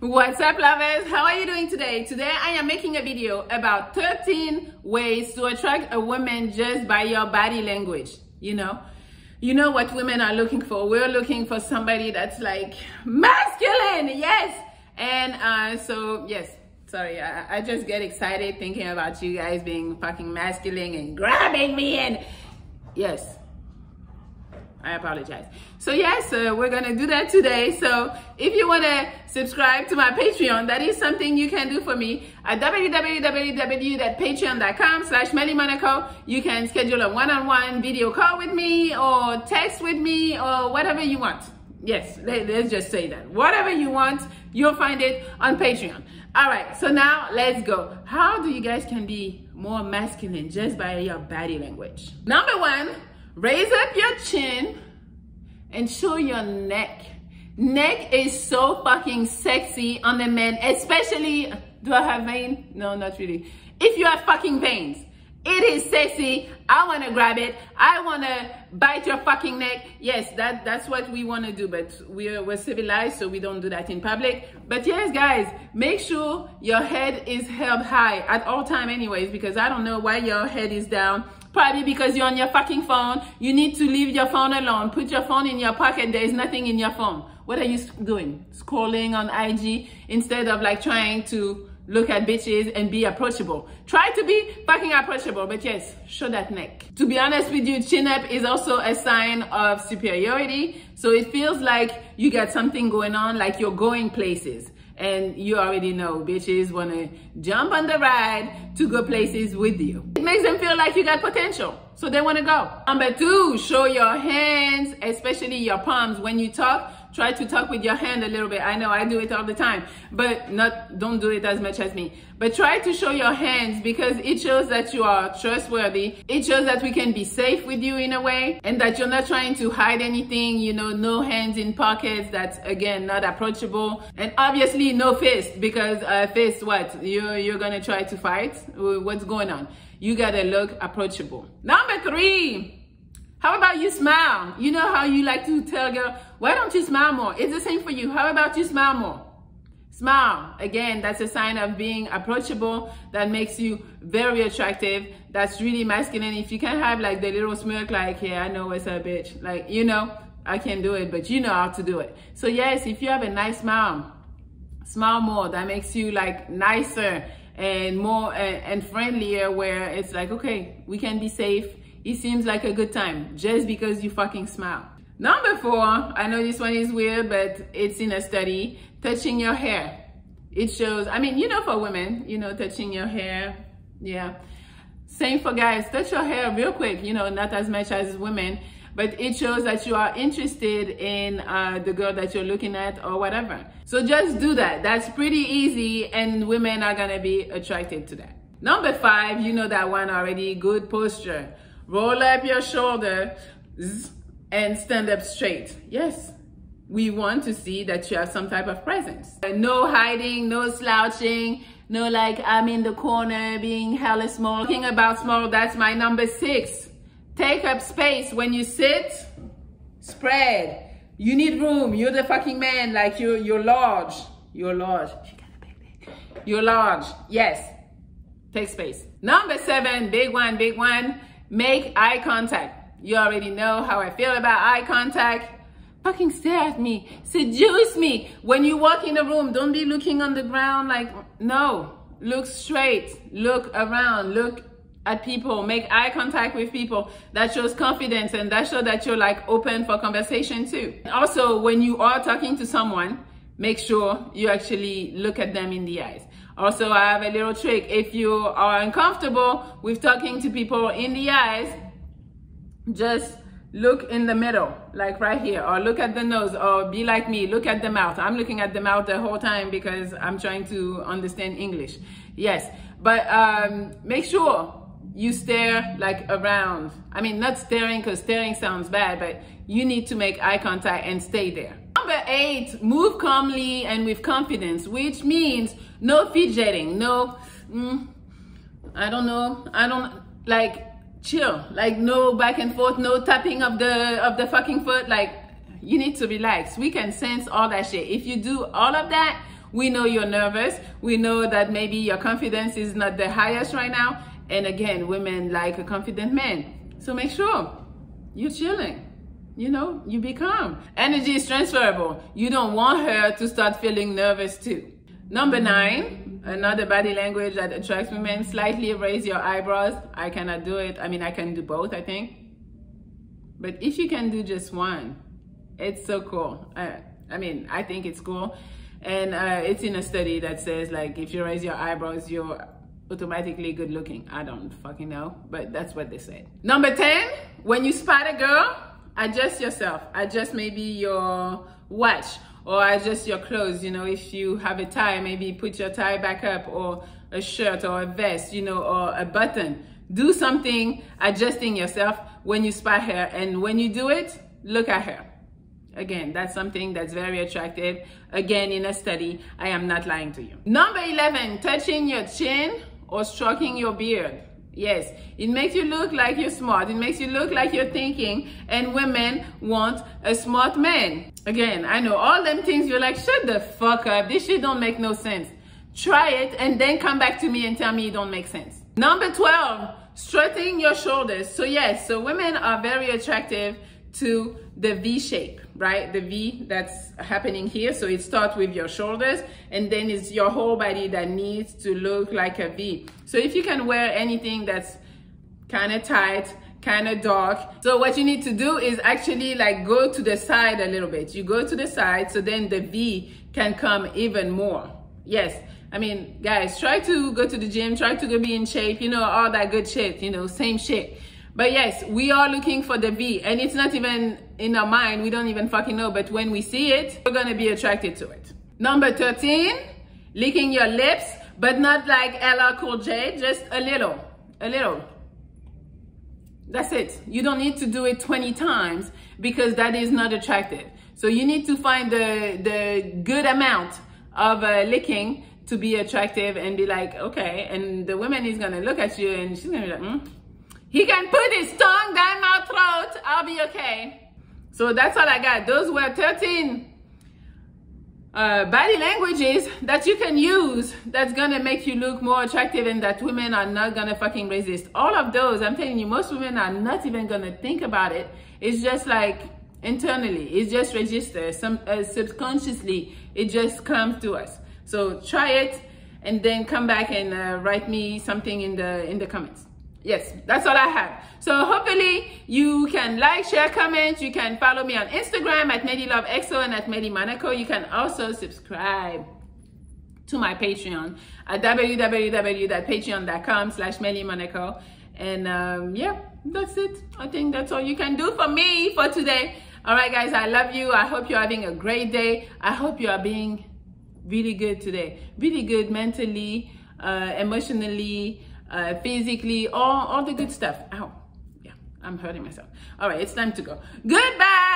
What's up lovers? How are you doing today? Today I am making a video about 13 ways to attract a woman just by your body language. You know, you know what women are looking for. We're looking for somebody that's like masculine, yes. And uh, so, yes, sorry, I, I just get excited thinking about you guys being fucking masculine and grabbing me and yes, I apologize. So yes, uh, we're gonna do that today. So if you wanna subscribe to my Patreon, that is something you can do for me at www.patreon.com slash Monaco. You can schedule a one-on-one -on -one video call with me or text with me or whatever you want. Yes, let's just say that. Whatever you want, you'll find it on Patreon. All right, so now let's go. How do you guys can be more masculine just by your body language? Number one, Raise up your chin and show your neck. Neck is so fucking sexy on the men, especially, do I have vein? No, not really. If you have fucking veins, it is sexy. I want to grab it. I want to bite your fucking neck. Yes, that, that's what we want to do, but we're, we're civilized, so we don't do that in public. But yes, guys, make sure your head is held high at all time anyways, because I don't know why your head is down Probably because you're on your fucking phone. You need to leave your phone alone. Put your phone in your pocket. There is nothing in your phone. What are you doing? Scrolling on IG instead of like trying to look at bitches and be approachable. Try to be fucking approachable, but yes, show that neck. To be honest with you, chin up is also a sign of superiority. So it feels like you got something going on, like you're going places and you already know bitches want to jump on the ride to go places with you. It makes them feel like you got potential, so they want to go. Number two, show your hands, especially your palms. When you talk, try to talk with your hand a little bit. I know I do it all the time, but not don't do it as much as me. But try to show your hands because it shows that you are trustworthy. It shows that we can be safe with you in a way and that you're not trying to hide anything, you know, no hands in pockets. That's again, not approachable. And obviously no fist because uh, fist, what? You're, you're going to try to fight? What's going on? You got to look approachable. Number three, how about you smile? You know how you like to tell a girl, why don't you smile more? It's the same for you. How about you smile more? Smile. Again, that's a sign of being approachable. That makes you very attractive. That's really masculine. If you can have like the little smirk like, yeah, I know what's up, bitch. Like, you know, I can do it, but you know how to do it. So yes, if you have a nice smile, smile more. That makes you like nicer and more and, and friendlier where it's like, okay, we can be safe it seems like a good time just because you fucking smile. Number four, I know this one is weird, but it's in a study, touching your hair. It shows, I mean, you know, for women, you know, touching your hair, yeah. Same for guys, touch your hair real quick, you know, not as much as women, but it shows that you are interested in uh, the girl that you're looking at or whatever. So just do that. That's pretty easy and women are gonna be attracted to that. Number five, you know that one already, good posture. Roll up your shoulder and stand up straight. Yes, we want to see that you have some type of presence. No hiding, no slouching, no like I'm in the corner being hella small. Talking about small, that's my number six. Take up space. When you sit, spread. You need room. You're the fucking man. Like you're, you're large. You're large. You're large. Yes. Take space. Number seven, big one, big one. Make eye contact. You already know how I feel about eye contact. Fucking stare at me. Seduce me. When you walk in the room, don't be looking on the ground like, no. Look straight. Look around. Look at people. Make eye contact with people. That shows confidence and that shows that you're like open for conversation too. Also, when you are talking to someone, make sure you actually look at them in the eyes. Also, I have a little trick. If you are uncomfortable with talking to people in the eyes, just look in the middle, like right here, or look at the nose, or be like me, look at the mouth. I'm looking at the mouth the whole time because I'm trying to understand English. Yes, but um, make sure you stare like around. I mean, not staring because staring sounds bad, but you need to make eye contact and stay there. Number eight, move calmly and with confidence, which means no fidgeting, no, mm, I don't know, I don't, like, chill, like no back and forth, no tapping of the, of the fucking foot, like, you need to relax. We can sense all that shit. If you do all of that, We know you're nervous. We know that maybe your confidence is not the highest right now. And again, women like a confident man. So make sure you're chilling. You know, you become. Energy is transferable. You don't want her to start feeling nervous too. Number nine, another body language that attracts women, slightly raise your eyebrows. I cannot do it. I mean, I can do both, I think. But if you can do just one, it's so cool. Uh, I mean, I think it's cool. And uh, it's in a study that says like, if you raise your eyebrows, you're automatically good looking. I don't fucking know, but that's what they said. Number 10, when you spot a girl, adjust yourself. Adjust maybe your watch or adjust your clothes. You know, if you have a tie, maybe put your tie back up or a shirt or a vest, you know, or a button. Do something adjusting yourself when you spot her. And when you do it, look at her. Again, that's something that's very attractive. Again, in a study, I am not lying to you. Number 11, touching your chin or stroking your beard. Yes, it makes you look like you're smart. It makes you look like you're thinking. And women want a smart man. Again, I know all them things you're like, shut the fuck up. This shit don't make no sense. Try it and then come back to me and tell me it don't make sense. Number 12, strutting your shoulders. So yes, so women are very attractive to the V shape, right? The V that's happening here. So it starts with your shoulders and then it's your whole body that needs to look like a V. So if you can wear anything that's kind of tight, kind of dark. So what you need to do is actually like go to the side a little bit. You go to the side so then the V can come even more. Yes. I mean, guys, try to go to the gym, try to go be in shape, you know, all that good shit, you know, same shit. But yes, we are looking for the V and it's not even in our mind. We don't even fucking know. But when we see it, we're going to be attracted to it. Number 13, licking your lips, but not like LL Cool J, just a little, a little. That's it. You don't need to do it 20 times because that is not attractive. So you need to find the, the good amount of uh, licking to be attractive and be like, okay. And the woman is going to look at you and she's going to be like, hmm he can put his tongue down my throat. I'll be okay. So that's all I got. Those were 13 uh, body languages that you can use that's gonna make you look more attractive and that women are not gonna fucking resist. All of those, I'm telling you, most women are not even gonna think about it. It's just like internally, it's just registered. Some uh, subconsciously, it just comes to us. So try it and then come back and uh, write me something in the in the comments yes that's all i have. So hopefully you can like share comment. You can follow me on instagram at mellilovexo and at mellimonaco you can also subscribe to my patreon at www.patreon.com slash mellimonaco and um, yeah that's it. I think that's all you can do for me for today. All right guys i love you. I hope you're having a great day. I hope you are being really good today. Really good mentally uh, emotionally uh, physically, all, all the good stuff. Ow. Yeah, I'm hurting myself. All right, it's time to go. Goodbye.